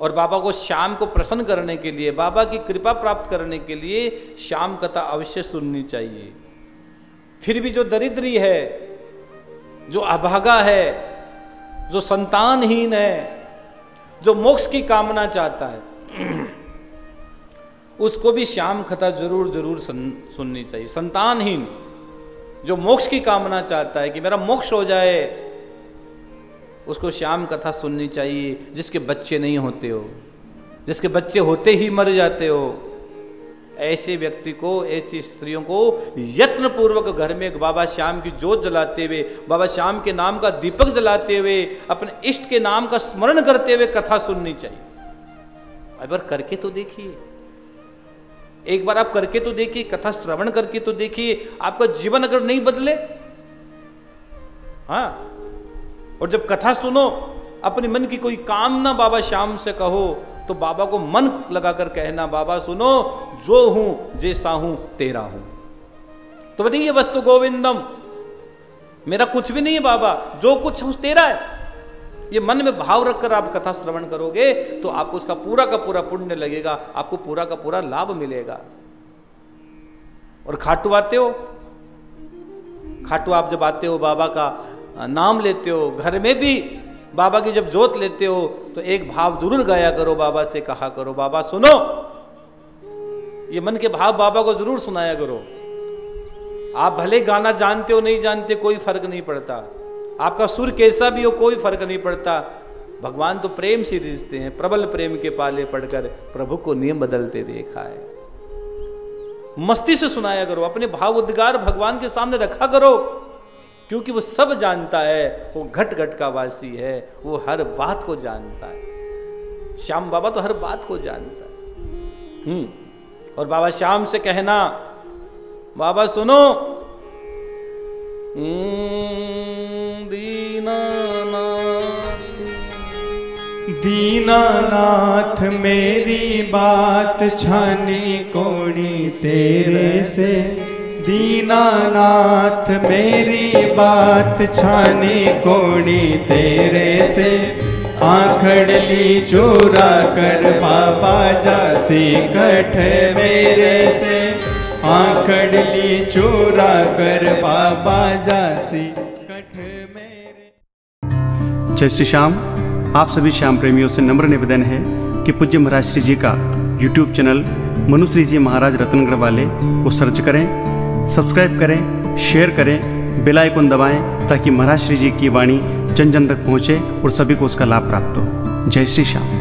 और बाबा को शाम को प्रसन्न करने के लिए, बाबा की कृपा प्राप्त करने के लिए शाम कथा अवश्य सुननी चाहिए। फिर भी जो दरिद्री है, जो अभागा है, जो संतानहीन है, जो मोक्ष की कामना चाहता है, उसको भी श्याम कथा ज़रूर ज़रूर सुननी चाहिए। संतानहीन, जो मोक्ष की कामना चाहता है कि मेरा मोक्ष हो जाए उसको श्याम कथा सुननी चाहिए, जिसके बच्चे नहीं होते हो, जिसके बच्चे होते ही मर जाते हो। ऐसे व्यक्ति को, ऐसी स्त्रियों को यत्न पूर्वक घर में बाबा श्याम की जोत जलाते हुए, बाबा श्याम के नाम का दीपक जलाते हुए, अपने इष्ट के नाम का स्मरण करते हुए कथा सुननी चाहिए। एक बार करके तो देखिए। एक बार आप करके तो देखिए, कथा श्रवण करके तो देखिए, आपका जीवन अगर नहीं बदले हाँ और जब कथा सुनो, अपने मन की कोई कामना बाबा श्याम से कहो तो बाबा को मन लगाकर कहना, बाबा सुनो, जो हूँ, जैसा हूँ, तेरा हूँ। तो बताइए वस्तु गोविंदम, मेरा कुछ भी नहीं है बाबा, जो कुछ हूँ, तेरा है। ये मन में भाव रखकर आप कथा श्रवण करोगे तो आपको उसका पूरा का पूरा पुण्य लगेगा, आपको पूरा का पूरा लाभ मिलेगा। और खाटू आते हो? खाटू, आप जब आते हो बाबा का नाम लेते हो, घर में भी बाबा की जब जोत लेते हो तो एक भाव ज़रूर गाया करो बाबा से, कहा करो, बाबा, सुनो। ये मन के भाव बाबा को ज़रूर सुनाया करो। आप भले गाना जानते हो, नहीं जानते, कोई फ़र्क नहीं पड़ता। आपका सुर कैसा भी हो, कोई फ़र्क नहीं पड़ता। भगवान तो प्रेम से रिश्ते हैं, प्रबल प्रेम के पाले पढ़कर प्रभु को नियम बदलते देखा है। मस्ती से सुनाया करो, अपने भाव उद्गार भगवान के सामने रखा करो। क्योंकि वो सब जानता है वो घट घट का वासी है वो हर बात को जानता है। श्याम बाबा तो हर बात को जानता है। हम्म और बाबा श्याम से कहना बाबा सुनो हम्म, दीनानाथ दीनानाथ मेरी बात छानी कोणी तेरे से। दीनानाथ, मेरी बात छानी कोणी तेरे से? आखड़ली चोरा कर बाबा जासी कठ मेरे से? आखड़ली चोरा कर बाबा जासी कठ मेरे जय श्री श्याम। आप सभी श्याम प्रेमियों से नम्र निवेदन है कि पूज्य महाराज श्री जी का यूट्यूब चैनल मनुश्री जी महाराज रतनगढ़ वाले को सर्च करें सब्सक्राइब करें शेयर करें बेल आइकन दबाएँ ताकि महाराज श्री जी की वाणी जन जन तक पहुँचे और सभी को उसका लाभ प्राप्त हो। जय श्री श्याम।